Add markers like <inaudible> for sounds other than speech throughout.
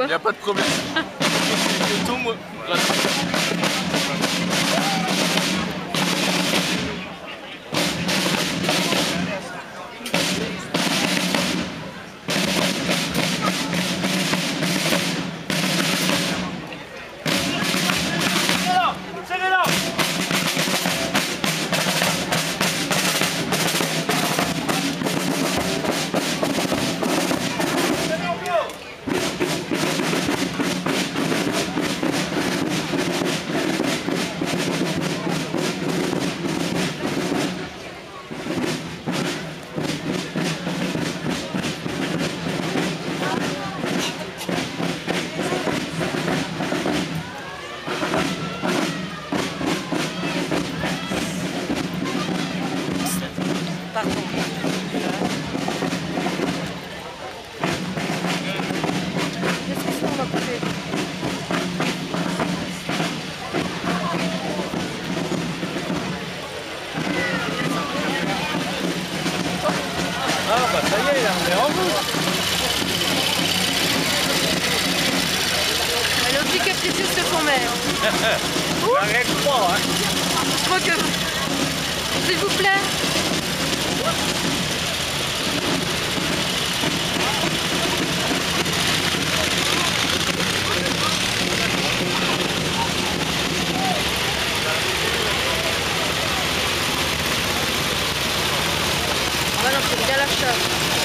hein. Y a pas de problème. <laughs> tout, moi, J'arrête <laughs> pas, hein. Je crois que... S'il vous plaît. Ah bah non, c'est bien la chasse.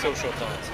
social thoughts.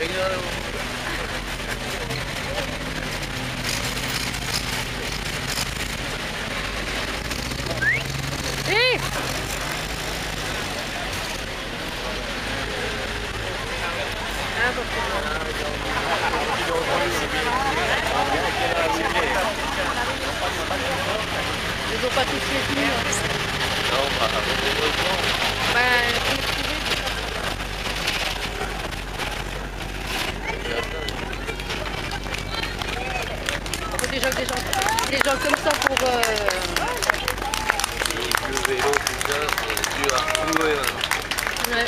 Time. Ils n'ont pas tous les films. Non, bah, heureusement. Bah, gens, des gens, des gens comme ça pour... Euh... Le vélo, tout ça, c'est dur à trouver. hein. Ouais.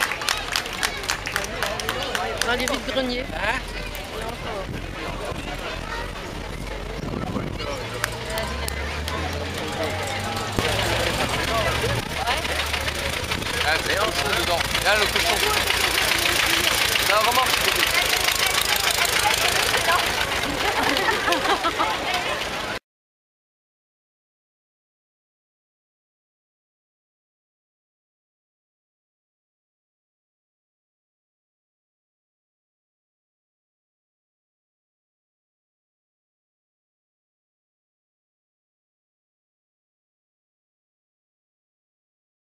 Dans les vides greniers. Hein? Ah, c'est un chaud dedans. Là, le cochon.